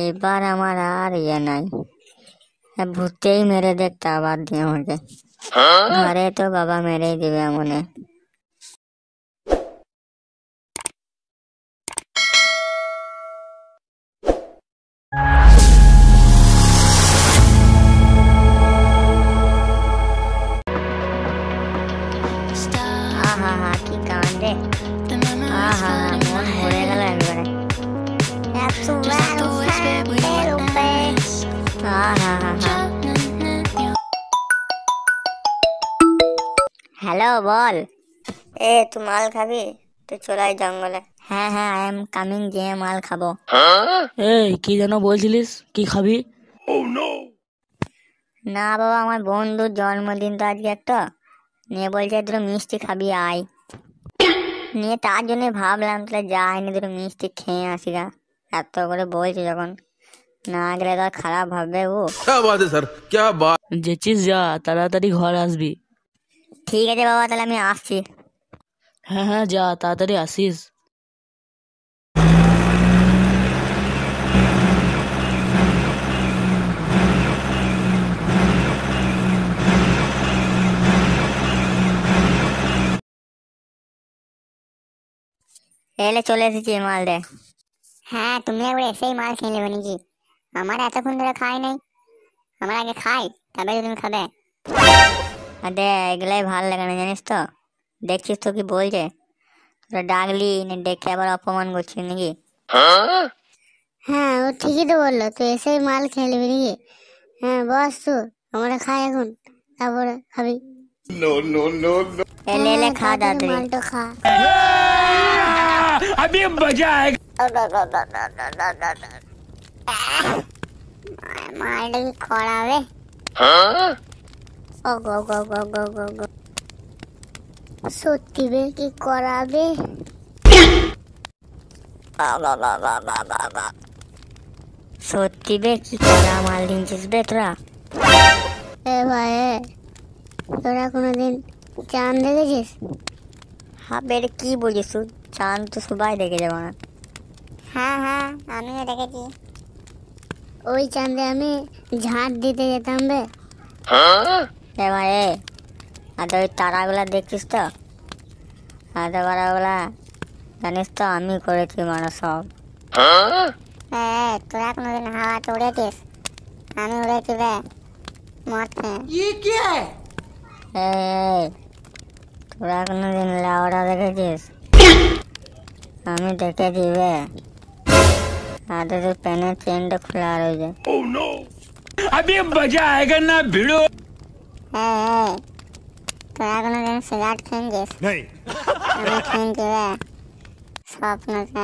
এবার আমার আর ইয়ে নাই এ ভূতেই মেরে দেখতে আবার দিয়ে আমাকে ঘরে তো বাবা মেরেই দিবে মনে আহা হা কি গান রে আহা মন ভরে গেল একবারে এত আহা হা হা হ্যালো বল। এ তুই মাল খাবি? তুই চলাই জঙ্গলে। হ্যাঁ হ্যাঁ আই এম কামিং যে মাল খাব। এই কি যেন বলছিলিস? কি খাবি? না বাবা আমার বন্ধুর জন্মদিন তো আজকে একটা। নিয়ে বলছে দুটো মিষ্টি খাবি আয়। নিয়ে তার জন্য ভাবলাম তাহলে যাই নি দুটো মিষ্টি খেয়ে আসি গা। এত করে বলছে যখন। নাগরেদা খারাপ হবে ও বাদ স্যার ক্যা বাত যেচিস যা তাড়াতাড়ি ঘর আসবি ঠিক আছে বাবা তাহলে আমি আসছি হ্যাঁ হ্যাঁ যা তাড়াতাড়ি আসিস এলে চলে এসেছি মাল দে হ্যাঁ তুমি একবার এসেই মাল খেয়ে নেবে নাকি আমার এতক্ষণ ধরে খাই নাই আমার আগে খাই তবে তুমি খাবে আরে এগুলাই ভালো লাগে না জানিস তো দেখছিস তো কি বলছে তোরা ডাকলি না ডেকে আবার অপমান করছিস নাকি হ্যাঁ ও ঠিকই তো বললো তুই এসেই মাল খেয়ে নিবি নাকি হ্যাঁ বস তো আমরা খাই এখন তারপরে খাবি এলে এলে খা তাড়াতাড়ি মালটা খা अभी मजा आएगा মালটা কি খড়াবে ও গো গো গো গো গো গো সত্যি বে কি করাবে সত্যি বে কি করা মাল দিনছিস বে তোরা এ ভাই এ, তোরা কোনোদিন চাঁদ দেখেছিস হাবে রে কি বলিস তুই চাঁদ তো সবাই দেখে যাবো না হ্যাঁ হ্যাঁ আমিও দেখেছি ওই চাঁদে আমি ঝাঁট দিতে যেতাম বে এবারে আর ওই তারাগুলা দেখছিস তো? আর তারাগুলা জানিস তো আমি করেছি মানে সব। হ্যাঁ? তোরা কোনোদিন হাওয়াতে উড়েছিস? আমি উড়েছি বে মত এই, তোরা কোনোদিন লাউড়া দেখেছিস? আমি দেখেছি বে আর তোর প্যানের চেনটা খোলা রয়েছে अभी मजा आएगा ना भिड़ो এই, তোরা কোনোদিন সিগারেট খেয়েছিস আমি খেয়েছি বে স্বপ্নতে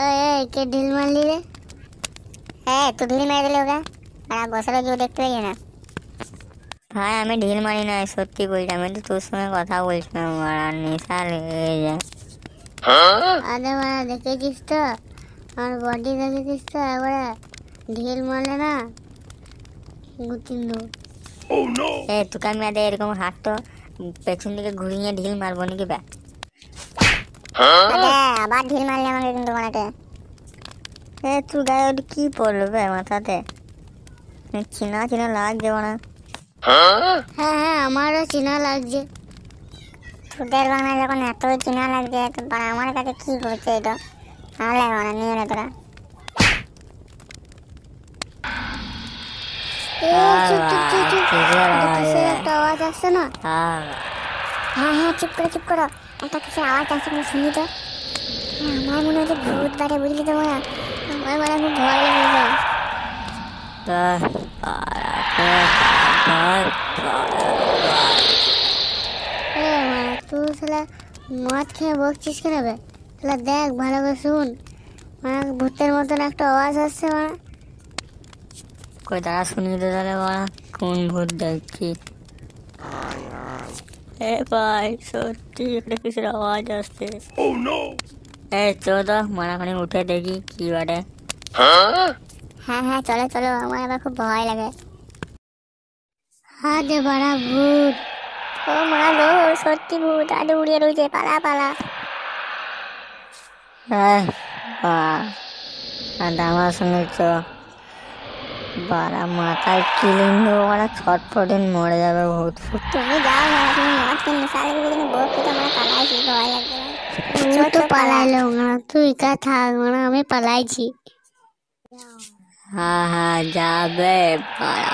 এই, এই, কে ঢিল মারলি রে হ্যাঁ তুই ঢিল মেরে দিলি ওকে আর বসে রয়েছে ও দেখতে পেয়েছি না ভাই আমি ঢিল মারি না সত্যি বলছি আমি তো তোর সঙ্গে কথা বলছিলাম আর নেশা লেগে যায় আরে মারা দেখেছিস তো? আমার বডি দেখেছিস তো? একবারে ঢিল মারলে না? গুতিন এ তোকে আমি আদে এরকম হাঁটতো পেছন দিকে ঘুরিয়ে ঢিল মারবো নাকি ব্যাগ আবার ঢিল মারলে আমাকে কিন্তু মানাতে এ তুই গায়ে ওটা কি পড়বে মাথাতে? এ চিনা চিনা লাগছে মানে হ্যাঁ হ্যাঁ আমারও চিনা লাগছে। তোদের বাংলা যখন এত চিনা লাগছে তো আমার কাছে কি করছে এটা? মানে নিয়ে নে তোরা। আওয়াজ? আসছে না? হ্যাঁ হ্যাঁ চুপ করে চুপ করো। একটা কিসের আওয়াজ আসছে শুনি তো। হ্যাঁ, আমার মনে হচ্ছে ভূত বাড়ে বুঝলি তো মায়া আমার মানে খুব ভয় লেগেছে মা, তুই শালা মদ খেয়ে বকছিস কেন বে? শালা দেখ ভালো করে শুন। মানে ভূতের মতন একটা আওয়াজ আসছে মানে কই দাঁড়া শুনি তো তাহলে বাড়া কোন ভূত দেখছি? এ ভাই সত্যি একটা কিসের আওয়াজ আসছে। এ চলো তো মারাখানি উঠে দেখি কি বাটে। হ্যাঁ হ্যাঁ চলো চলো আমার আবার খুব ভয় লাগে। যে বাড়া ভূত। ও মা গো সত্যি ভূত আজ উড়িয়ে রয়েছে পালা পালা। আমার বারা মাথায় কিলিং দেবো মানে মরে যাবে ভূত। ফুট তুমি যাও না তুমি মদ কিনে সারা দিন তোমার পালাইছি ভয় লাগবে তো পালাইলো না তুই কা থাক মানে আমি পালাইছি। হ্যাঁ হ্যাঁ যাবে পালা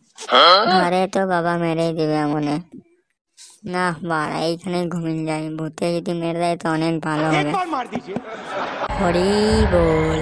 ঘরে তো বাবা মেরেই দিবে মনে না বাড়া এইখানে ঘুমিয়ে যাই। ভূতে যদি মেরে দেয় তো অনেক ভালো হবে। হরি বল।